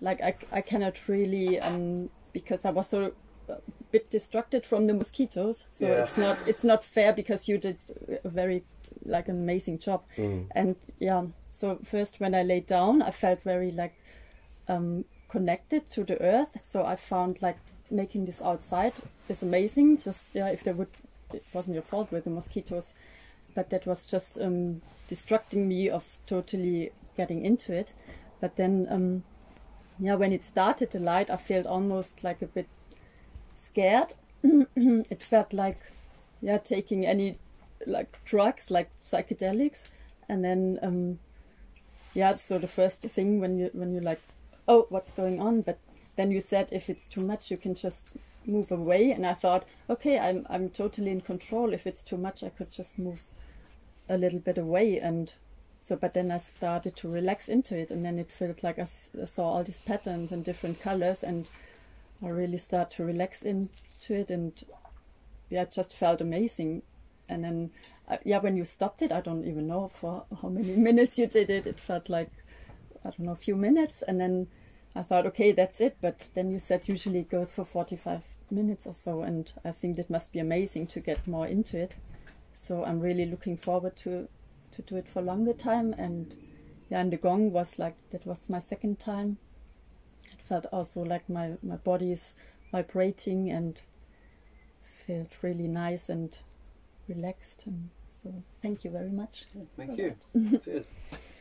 like I, I cannot really um, because I was so a bit distracted from the mosquitoes. So Yeah. it's not it's not fair because you did a very like an amazing job. And yeah, so first when I laid down, I felt very like um, connected to the earth. So I found like making this outside is amazing. Just yeah, if there would, it wasn't your fault with the mosquitoes, but that was just um, distracting me of totally getting into it. But then, um, yeah, when it started, the light, I felt almost like a bit scared. it felt like, yeah, taking any like drugs, like psychedelics, and then, um, yeah. So the first thing when you when you like, oh, what's going on? But then you said if it's too much, you can just move away. And I thought, okay, I'm I'm totally in control. If it's too much, I could just move a little bit away and so but then i started to relax into it and then it felt like i, saw all these patterns and different colors and i really start to relax into it and yeah it just felt amazing. And then uh, yeah when you stopped it i don't even know for how many minutes you did it it felt like i don't know a few minutes and then i thought okay that's it. But then you said usually it goes for 45 minutes or so and i think that must be amazing to get more into it. So I'm really looking forward to to do it for longer time. And yeah and the gong was like that was my second time. It felt also like my my body is vibrating and felt really nice and relaxed. And so thank you very much. Thank you. Cheers.